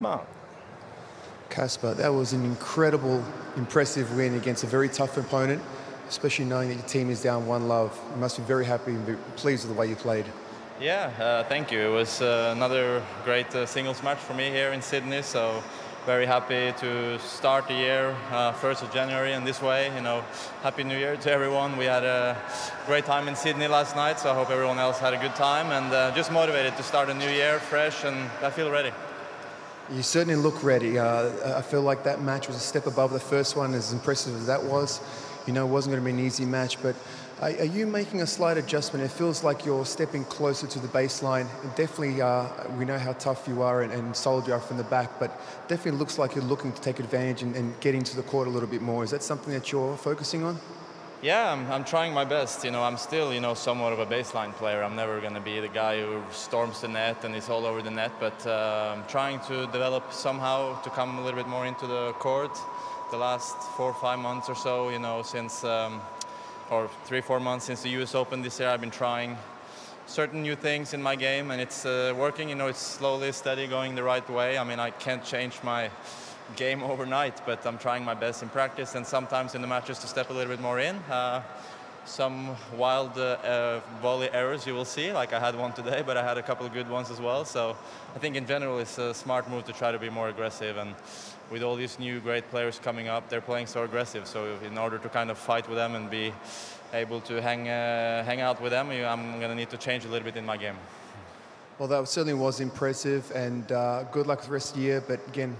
Mark. Casper, that was an incredible, impressive win against a very tough opponent, especially knowing that your team is down one love. You must be very happy and be pleased with the way you played. Yeah, uh, thank you. It was uh, another great uh, singles match for me here in Sydney, so very happy to start the year, uh, 1st of January, in this way. You know, Happy New Year to everyone. We had a great time in Sydney last night, so I hope everyone else had a good time, and uh, just motivated to start a new year fresh, and I feel ready. You certainly look ready. Uh, I feel like that match was a step above the first one, as impressive as that was. You know, it wasn't going to be an easy match, but are, are you making a slight adjustment? It feels like you're stepping closer to the baseline. And definitely, uh, we know how tough you are and, and, solid you are from the back, but definitely looks like you're looking to take advantage and, and get into the court a little bit more. Is that something that you're focusing on? Yeah, I'm, I'm, trying my best. You know, I'm still, you know, somewhat of a baseline player. I'm never going to be the guy who storms the net and is all over the net, but uh, I'm trying to develop somehow to come a little bit more into the court. The last four or five months or so, you know, since, um, or three, four months since the U.S. Open this year, I've been trying certain new things in my game, and it's uh, working. You know, it's slowly, steady, going the right way. I mean, I can't change my game overnight, but I'm trying my best in practice and sometimes in the matches to step a little bit more in. Uh, some wild uh, uh, volley errors you will see, like I had one today, but I had a couple of good ones as well. So I think in general it's a smart move to try to be more aggressive. And with all these new great players coming up, they're playing so aggressive. So in order to kind of fight with them and be able to hang, uh, hang out with them, I'm going to need to change a little bit in my game. Well, that certainly was impressive, and uh, good luck with the rest of the year. But again,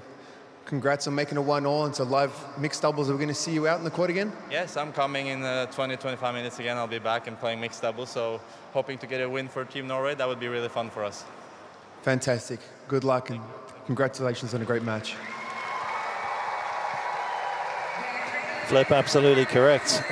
congrats on making a one all and so live mixed doubles. Are we going to see you out in the court again? Yes, I'm coming in uh, 20, 25 minutes again. I'll be back and playing mixed doubles. So hoping to get a win for Team Norway. That would be really fun for us. Fantastic. Good luck and congratulations on a great match. Flip, absolutely correct.